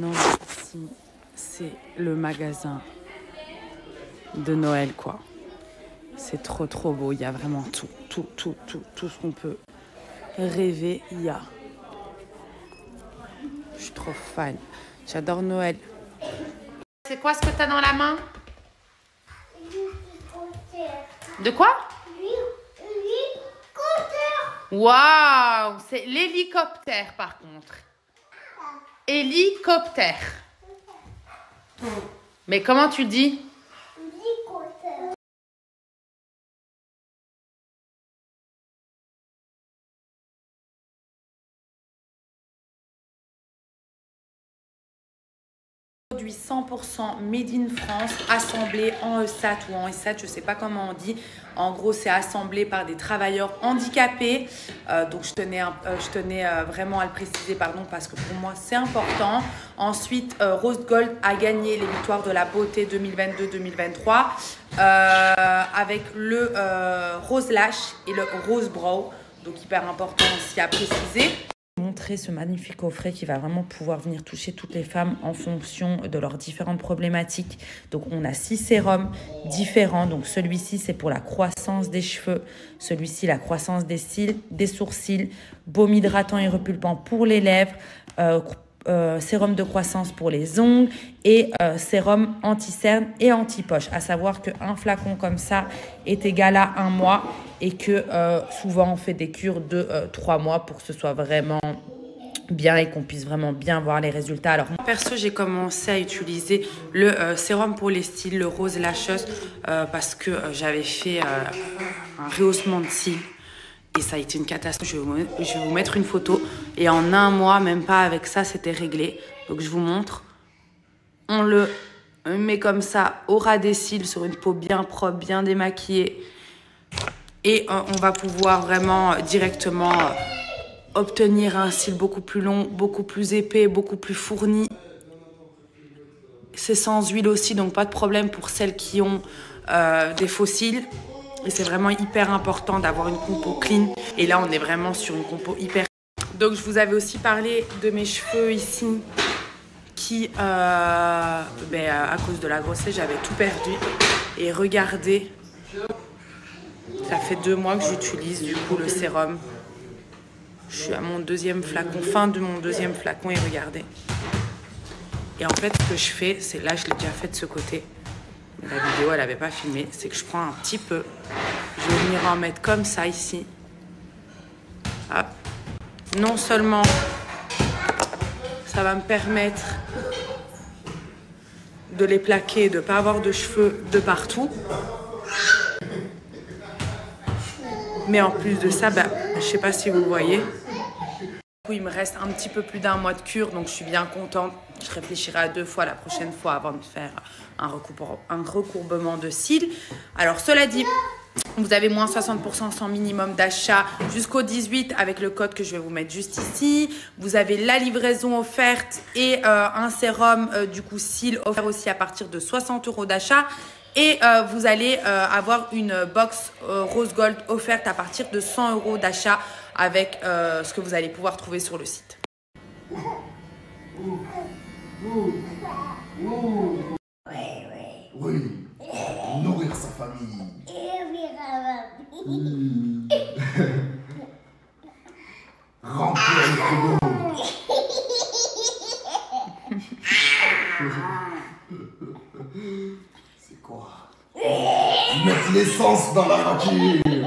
Non, ici, c'est le magasin de Noël, quoi. C'est trop, trop beau. Il y a vraiment tout, tout, tout, tout, tout ce qu'on peut rêver. Il y a. Je suis trop fan. J'adore Noël. C'est quoi ce que tu as dans la main? De quoi? Waouh C'est l'hélicoptère par contre. Hélicoptère. Mais comment tu dis produit 100% made in France, assemblé en ESAT ou en ESAT, je sais pas comment on dit. En gros, c'est assemblé par des travailleurs handicapés. Euh, donc, je tenais, euh, je tenais euh, vraiment à le préciser, pardon, parce que pour moi, c'est important. Ensuite, Rose Gold a gagné les victoires de la beauté 2022-2023 avec le Rose Lash et le Rose Brow. Donc, hyper important aussi à préciser ce magnifique coffret qui va vraiment pouvoir venir toucher toutes les femmes en fonction de leurs différentes problématiques. Donc on a six sérums différents. Donc celui-ci c'est pour la croissance des cheveux, celui-ci la croissance des cils, des sourcils, baume hydratant et repulpant pour les lèvres, euh, euh, sérum de croissance pour les ongles et euh, sérum anti-cerne et anti-poche. À savoir qu'un flacon comme ça est égal à un mois et que euh, souvent on fait des cures de trois mois pour que ce soit vraiment bien et qu'on puisse vraiment bien voir les résultats. Alors perso, j'ai commencé à utiliser le sérum pour les styles, le rose lâcheuse, parce que j'avais fait un rehaussement de cils et ça a été une catastrophe. Je vais, vous, mettre une photo. Et en un mois, même pas avec ça, c'était réglé. Donc je vous montre. On le met comme ça au ras des cils sur une peau bien propre, bien démaquillée. Et euh, on va pouvoir vraiment euh, directement euh, obtenir un cil beaucoup plus long, beaucoup plus épais, beaucoup plus fourni. C'est sans huile aussi, donc pas de problème pour celles qui ont des faux cils. Et c'est vraiment hyper important d'avoir une compo clean. Et là, on est vraiment sur une compo hyper... Donc, je vous avais aussi parlé de mes cheveux ici qui, euh, ben, à cause de la grossesse, j'avais tout perdu. Et regardez, ça fait deux mois que j'utilise du coup le sérum. Je suis à mon deuxième flacon, fin de mon deuxième flacon et regardez. Et en fait, ce que je fais, c'est là, je l'ai déjà fait de ce côté. La vidéo, elle n'avait pas filmé. C'est que je prends un petit peu. Je vais venir en mettre comme ça ici. Hop. Non seulement ça va me permettre de les plaquer, de ne pas avoir de cheveux de partout. Mais en plus de ça, bah, je ne sais pas si vous voyez, il me reste un petit peu plus d'un mois de cure, donc je suis bien contente. Je réfléchirai à deux fois la prochaine fois avant de faire un, recourbement de cils. Alors, cela dit, vous avez moins 60% sans minimum d'achat jusqu'au 18 avec le code que je vais vous mettre juste ici. Vous avez la livraison offerte et euh, un sérum euh, du coup cils offert aussi à partir de 60 euros d'achat. Et euh, vous allez avoir une box rose gold offerte à partir de 100 euros d'achat avec ce que vous allez pouvoir trouver sur le site. Oui, oui. Oui. Nourrir sa famille. Mmh. Remplir le frigo. C'est quoi? Mettre l'essence dans la voiture.